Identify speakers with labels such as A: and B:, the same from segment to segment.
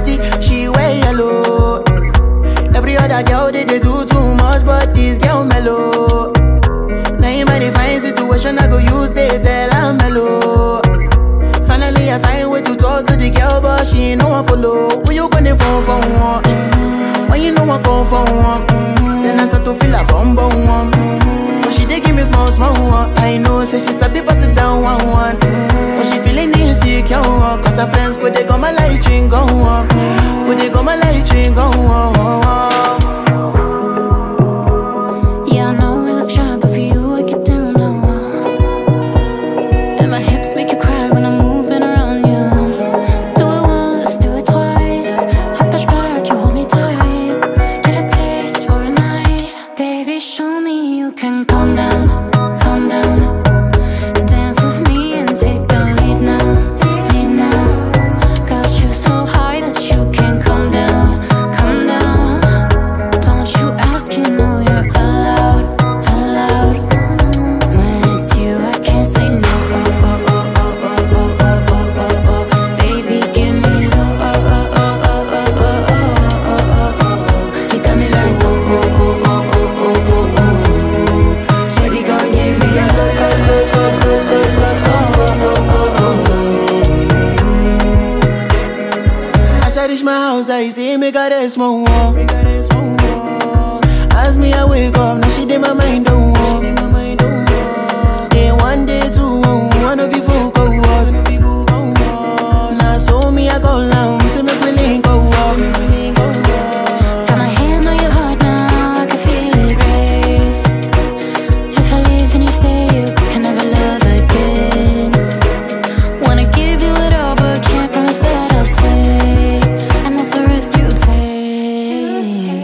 A: Party, she wear yellow. Every other girl they, they do too much, but this girl mellow. Now in my divine situation, I go use they tell I'm mellow. Finally, I find way to talk to the girl, but she ain't no one follow. Who you gonna phone for one? Mm-hmm. When you know I come for one, mm-hmm. then I start to feel a bum bum one. Mm-hmm. But she dey give me small small one. I know, say she sabi pass it down one one. Mm-hmm. But she feeling insecure, cause her friends
B: I
A: see me got a small wall. As me I wake up, now she did my mind oh. don't walk. Then one day two, one of you folk go was. Now so me I go down,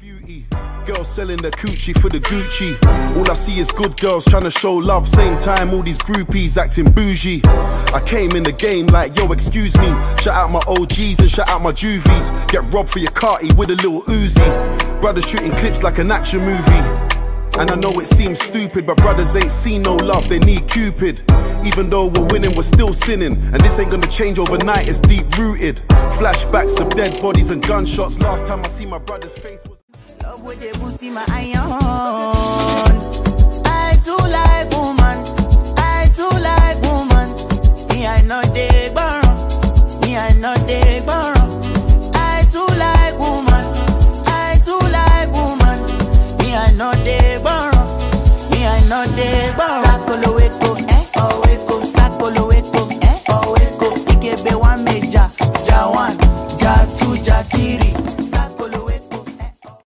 C: beauty, girls selling the coochie for the Gucci. All I see is good girls trying to show love. Same time, all these groupies acting bougie. I came in the game like, yo, excuse me. Shout out my OGs and shout out my juvies. Get robbed for your carty with a little Uzi. Brothers shooting clips like an action movie. And I know it seems stupid, but brothers ain't seen no love, they need Cupid. Even though we're winning, we're still sinning. And this ain't gonna change overnight, it's deep rooted. Flashbacks of dead bodies and gunshots. Last time I see my brother's face was.
A: Up with the pussy, my iron.